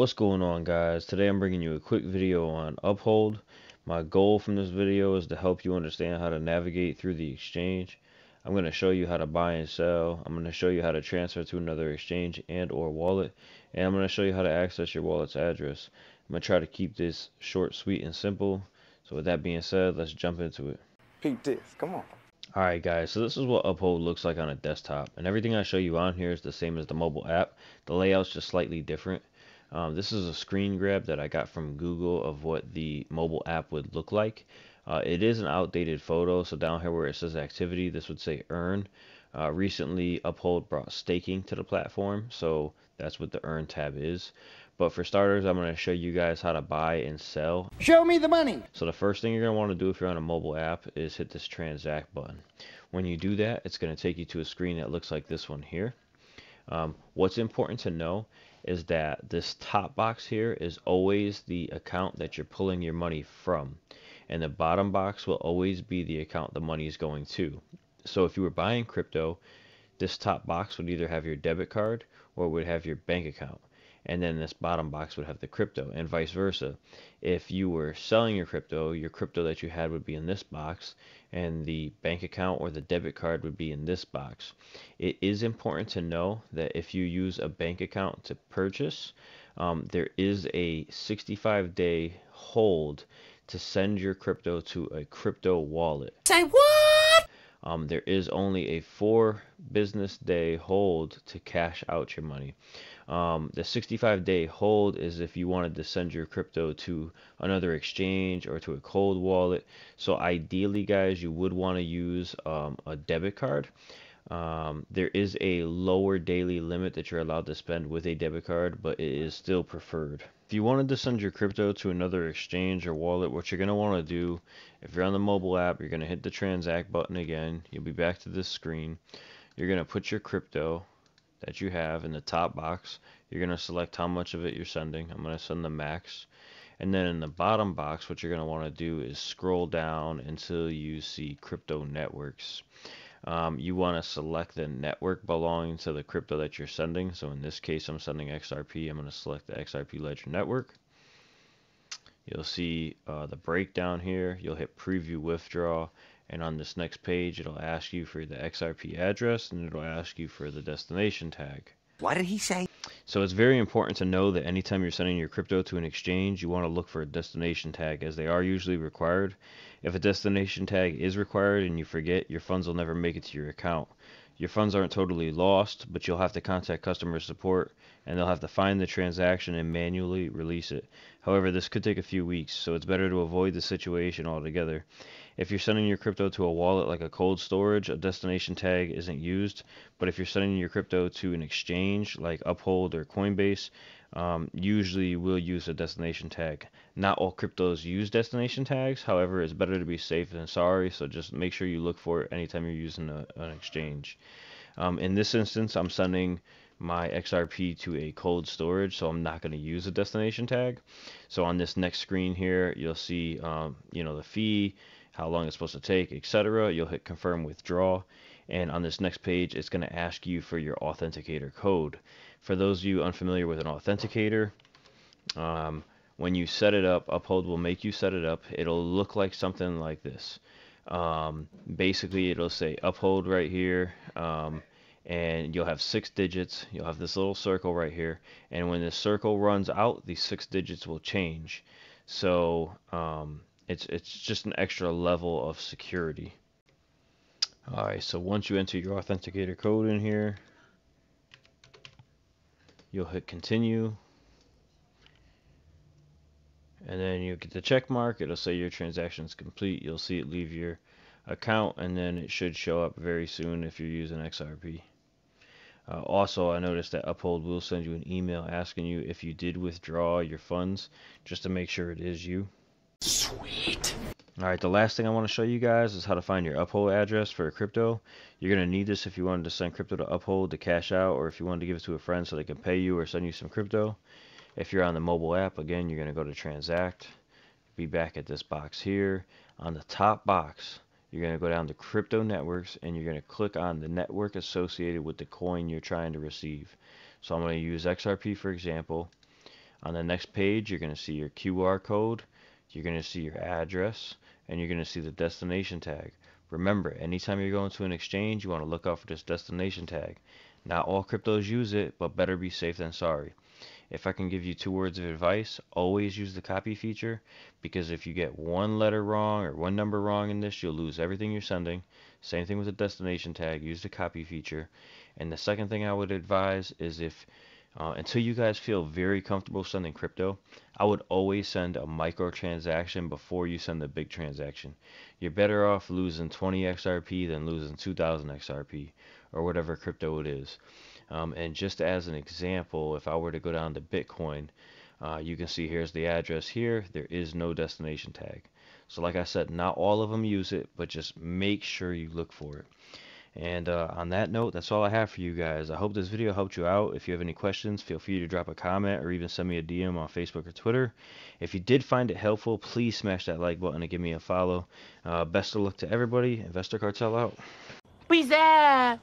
What's going on guys? Today I'm bringing you a quick video on Uphold. My goal from this video is to help you understand how to navigate through the exchange. I'm going to show you how to buy and sell. I'm going to show you how to transfer to another exchange and or wallet. And I'm going to show you how to access your wallet's address. I'm going to try to keep this short, sweet, and simple. So with that being said, let's jump into it. Peep this, come on. Alright guys, so this is what Uphold looks like on a desktop. And everything I show you on here is the same as the mobile app. The layout's just slightly different. Um, this is a screen grab that I got from Google of what the mobile app would look like. Uh, it is an outdated photo, so down here where it says activity, this would say earn. Uh, recently, Uphold brought staking to the platform, so that's what the earn tab is. But for starters, I'm going to show you guys how to buy and sell. Show me the money! So the first thing you're going to want to do if you're on a mobile app is hit this transact button. When you do that, it's going to take you to a screen that looks like this one here. Um, what's important to know is that this top box here is always the account that you're pulling your money from. And the bottom box will always be the account the money is going to. So if you were buying crypto, this top box would either have your debit card or would have your bank account and then this bottom box would have the crypto and vice versa. If you were selling your crypto, your crypto that you had would be in this box and the bank account or the debit card would be in this box. It is important to know that if you use a bank account to purchase, um, there is a 65 day hold to send your crypto to a crypto wallet. Say what? Um, there is only a four business day hold to cash out your money. Um, the 65 day hold is if you wanted to send your crypto to another exchange or to a cold wallet. So ideally, guys, you would want to use um, a debit card. Um, there is a lower daily limit that you're allowed to spend with a debit card, but it is still preferred. If you wanted to send your crypto to another exchange or wallet, what you're going to want to do, if you're on the mobile app, you're going to hit the transact button again. You'll be back to this screen. You're going to put your crypto that you have in the top box. You're going to select how much of it you're sending. I'm going to send the max. And then in the bottom box, what you're going to want to do is scroll down until you see crypto networks. Um, you want to select the network belonging to the crypto that you're sending. So in this case, I'm sending XRP. I'm going to select the XRP Ledger network. You'll see uh, the breakdown here. You'll hit preview withdraw and on this next page, it'll ask you for the XRP address and it'll ask you for the destination tag. What did he say? So it's very important to know that anytime you're sending your crypto to an exchange, you want to look for a destination tag as they are usually required. If a destination tag is required and you forget, your funds will never make it to your account. Your funds aren't totally lost, but you'll have to contact customer support and they'll have to find the transaction and manually release it. However, this could take a few weeks, so it's better to avoid the situation altogether. If you're sending your crypto to a wallet like a cold storage, a destination tag isn't used. But if you're sending your crypto to an exchange like Uphold or Coinbase, um, usually you will use a destination tag. Not all cryptos use destination tags. However, it's better to be safe than sorry. So just make sure you look for it anytime you're using a, an exchange. Um, in this instance, I'm sending my XRP to a cold storage, so I'm not going to use a destination tag. So on this next screen here, you'll see, um, you know, the fee, how long it's supposed to take, etc. You'll hit confirm withdraw. And on this next page, it's going to ask you for your authenticator code. For those of you unfamiliar with an authenticator, um, when you set it up, Uphold will make you set it up. It'll look like something like this. Um, basically, it'll say Uphold right here. Um, and you'll have six digits. You'll have this little circle right here. And when this circle runs out, these six digits will change. So um, it's it's just an extra level of security. Alright, so once you enter your authenticator code in here, you'll hit continue. And then you get the check mark. It'll say your transaction is complete. You'll see it leave your account and then it should show up very soon if you're using XRP. Uh, also, I noticed that Uphold will send you an email asking you if you did withdraw your funds just to make sure it is you. Sweet. Alright, the last thing I want to show you guys is how to find your Uphold address for crypto. You're going to need this if you wanted to send crypto to Uphold to cash out or if you wanted to give it to a friend so they can pay you or send you some crypto. If you're on the mobile app, again, you're going to go to Transact. Be back at this box here. On the top box, you're going to go down to Crypto Networks and you're going to click on the network associated with the coin you're trying to receive. So I'm going to use XRP for example. On the next page, you're going to see your QR code, you're going to see your address, and you're going to see the destination tag. Remember, anytime you're going to an exchange, you want to look out for this destination tag. Not all cryptos use it, but better be safe than sorry. If I can give you two words of advice, always use the copy feature because if you get one letter wrong or one number wrong in this, you'll lose everything you're sending. Same thing with the destination tag, use the copy feature. And the second thing I would advise is if uh, until you guys feel very comfortable sending crypto, I would always send a micro transaction before you send the big transaction. You're better off losing 20 XRP than losing 2000 XRP or whatever crypto it is. Um, and just as an example, if I were to go down to Bitcoin, uh, you can see here's the address here. There is no destination tag. So like I said, not all of them use it, but just make sure you look for it. And uh, on that note, that's all I have for you guys. I hope this video helped you out. If you have any questions, feel free to drop a comment or even send me a DM on Facebook or Twitter. If you did find it helpful, please smash that like button and give me a follow. Uh, best of luck to everybody. Investor Cartel out. Peace out.